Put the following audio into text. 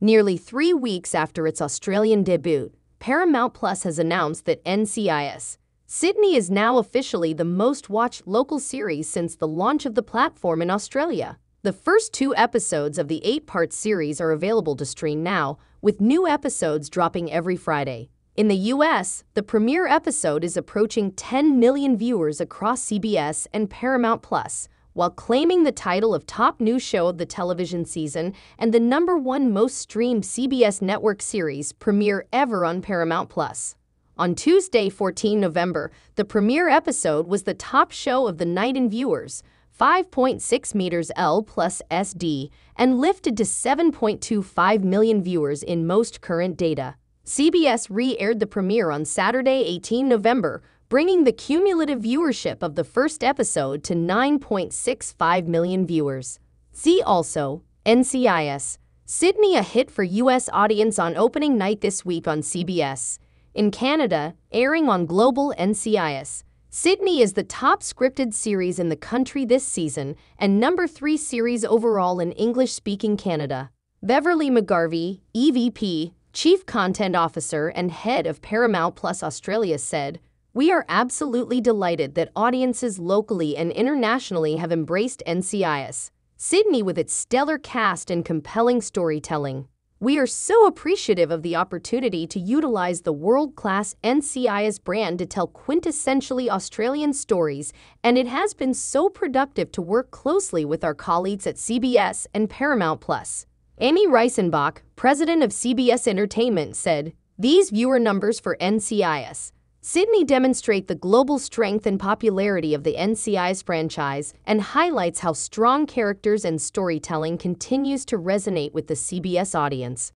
Nearly three weeks after its Australian debut, Paramount Plus has announced that NCIS Sydney is now officially the most watched local series since the launch of the platform in Australia. The first two episodes of the eight part series are available to stream now, with new episodes dropping every Friday. In the US, the premiere episode is approaching 10 million viewers across CBS and Paramount Plus, while claiming the title of top new show of the television season and the number one most streamed CBS network series premiere ever on Paramount Plus. On Tuesday, 14 November, the premiere episode was the top show of the night in viewers, 5.6 meters L plus SD, and lifted to 7.25 million viewers in most current data. CBS re-aired the premiere on Saturday, 18 November, bringing the cumulative viewership of the first episode to 9.65 million viewers. See also, NCIS, Sydney a hit for U.S. audience on opening night this week on CBS. In Canada, airing on Global NCIS, Sydney is the top scripted series in the country this season and number three series overall in English speaking Canada. Beverly McGarvey, EVP, Chief Content Officer and Head of Paramount Plus Australia, said, We are absolutely delighted that audiences locally and internationally have embraced NCIS, Sydney with its stellar cast and compelling storytelling. We are so appreciative of the opportunity to utilize the world class NCIS brand to tell quintessentially Australian stories, and it has been so productive to work closely with our colleagues at CBS and Paramount Plus. Amy Reisenbach, president of CBS Entertainment, said, These viewer numbers for NCIS Sydney demonstrate the global strength and popularity of the NCIS franchise and highlights how strong characters and storytelling continues to resonate with the CBS audience.